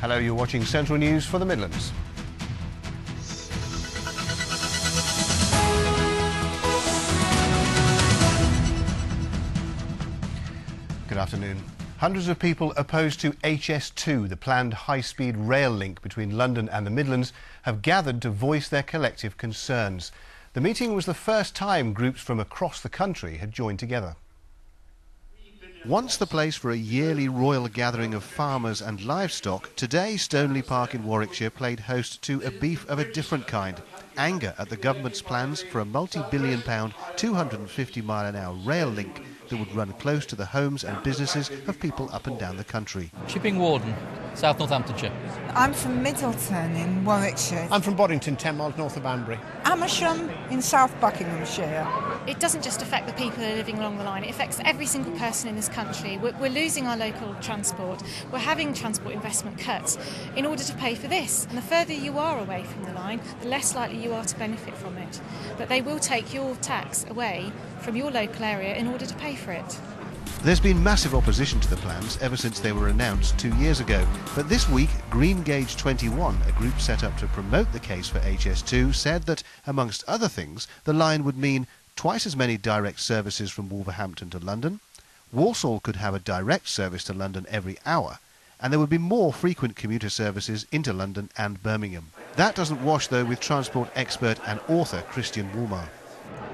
Hello, you're watching Central News for the Midlands. Good afternoon. Hundreds of people opposed to HS2, the planned high-speed rail link between London and the Midlands, have gathered to voice their collective concerns. The meeting was the first time groups from across the country had joined together. Once the place for a yearly royal gathering of farmers and livestock, today Stoneleigh Park in Warwickshire played host to a beef of a different kind. Anger at the government's plans for a multi-billion pound, 250 mile an hour rail link that would run close to the homes and businesses of people up and down the country. Chipping Warden, South Northamptonshire. I'm from Middleton in Warwickshire. I'm from Boddington, 10 miles north of Banbury. Amersham in South Buckinghamshire. It doesn't just affect the people who are living along the line, it affects every single person in this country. We're, we're losing our local transport. We're having transport investment cuts in order to pay for this. And the further you are away from the line, the less likely you are to benefit from it. But they will take your tax away from your local area in order to pay for it. There's been massive opposition to the plans ever since they were announced two years ago. But this week, Greengauge 21, a group set up to promote the case for HS2, said that, amongst other things, the line would mean twice as many direct services from Wolverhampton to London, Walsall could have a direct service to London every hour, and there would be more frequent commuter services into London and Birmingham. That doesn't wash, though, with transport expert and author Christian Wolmar.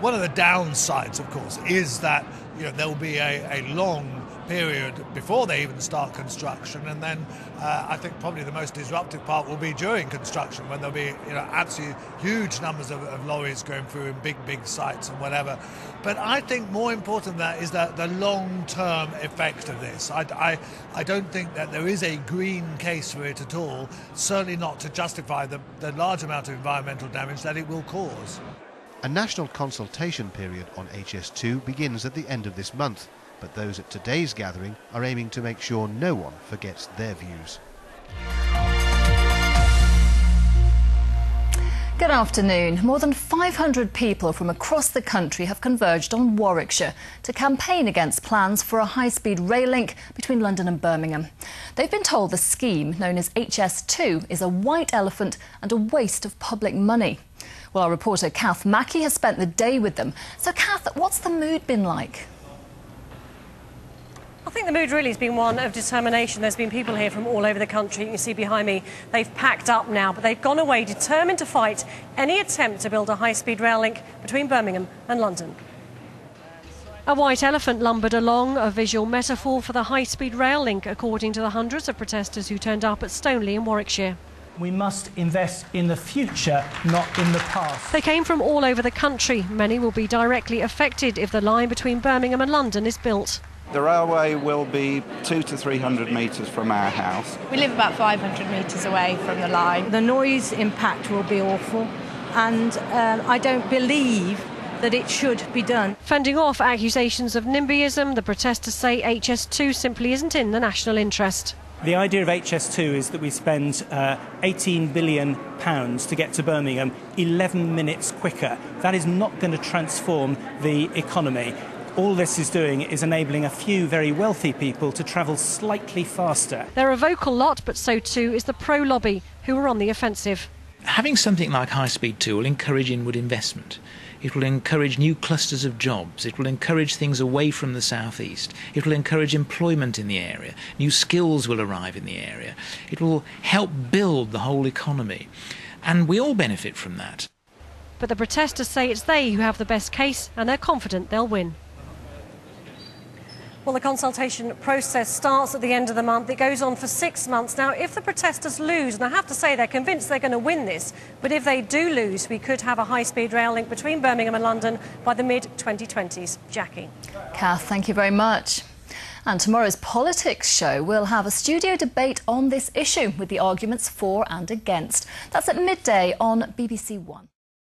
One of the downsides, of course, is that you know there will be a, a long period before they even start construction, and then uh, I think probably the most disruptive part will be during construction when there'll be you know absolutely huge numbers of, of lorries going through in big big sites and whatever. But I think more important than that is that the long-term effect of this. I, I, I don't think that there is a green case for it at all. Certainly not to justify the, the large amount of environmental damage that it will cause. A national consultation period on HS2 begins at the end of this month, but those at today's gathering are aiming to make sure no one forgets their views. Good afternoon. More than 500 people from across the country have converged on Warwickshire to campaign against plans for a high-speed rail link between London and Birmingham. They've been told the scheme, known as HS2, is a white elephant and a waste of public money. Well, our reporter Kath Mackey has spent the day with them. So, Kath, what's the mood been like? I think the mood really has been one of determination. There's been people here from all over the country. You can see behind me, they've packed up now, but they've gone away determined to fight any attempt to build a high speed rail link between Birmingham and London. A white elephant lumbered along, a visual metaphor for the high speed rail link, according to the hundreds of protesters who turned up at Stoneleigh in Warwickshire. We must invest in the future, not in the past. They came from all over the country. Many will be directly affected if the line between Birmingham and London is built. The railway will be two to three hundred metres from our house. We live about 500 metres away from the line. The noise impact will be awful, and um, I don't believe that it should be done. Fending off accusations of NIMBYism, the protesters say HS2 simply isn't in the national interest. The idea of HS2 is that we spend uh, 18 billion pounds to get to Birmingham 11 minutes quicker. That is not going to transform the economy. All this is doing is enabling a few very wealthy people to travel slightly faster. They're a vocal lot, but so too is the pro lobby, who are on the offensive. Having something like High Speed 2 will encourage inward investment. It will encourage new clusters of jobs. It will encourage things away from the southeast. It will encourage employment in the area. New skills will arrive in the area. It will help build the whole economy. And we all benefit from that. But the protesters say it's they who have the best case and they're confident they'll win. Well, the consultation process starts at the end of the month. It goes on for six months. Now, if the protesters lose, and I have to say they're convinced they're going to win this, but if they do lose, we could have a high speed rail link between Birmingham and London by the mid 2020s. Jackie. Kath, thank you very much. And tomorrow's politics show will have a studio debate on this issue with the arguments for and against. That's at midday on BBC One.